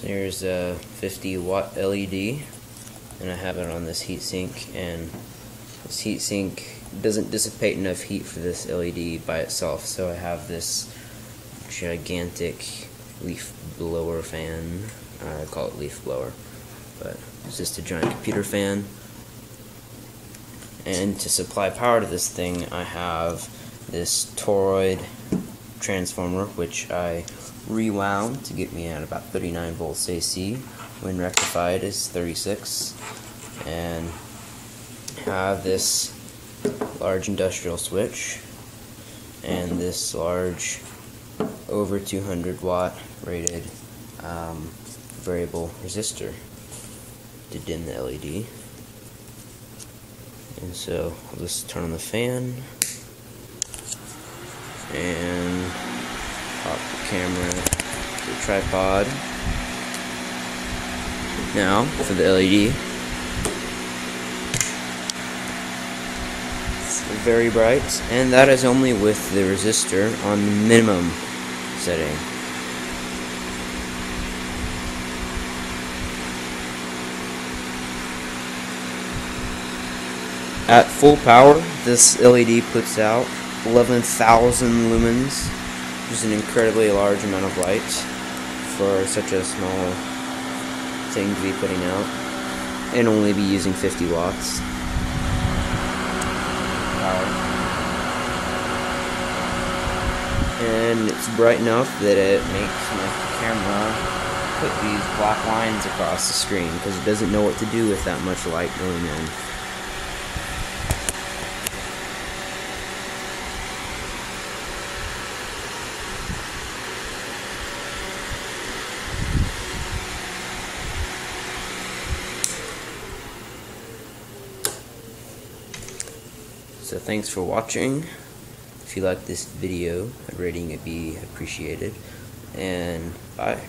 So here's a 50 watt LED and I have it on this heatsink and this heatsink doesn't dissipate enough heat for this LED by itself so I have this gigantic leaf blower fan. I call it leaf blower but it's just a giant computer fan. And to supply power to this thing I have this toroid transformer which I rewound to get me at about 39 volts AC when rectified is 36 and have this large industrial switch and this large over 200 watt rated um, variable resistor to dim the LED and so I'll just turn on the fan and pop the camera to the tripod. Now for the LED. It's very bright, and that is only with the resistor on the minimum setting. At full power, this LED puts out 11,000 lumens, which is an incredibly large amount of light for such a small thing to be putting out, and only be using 50 watts. Power. And it's bright enough that it makes my camera put these black lines across the screen because it doesn't know what to do with that much light going in. So thanks for watching. If you like this video, a rating would be appreciated. And bye.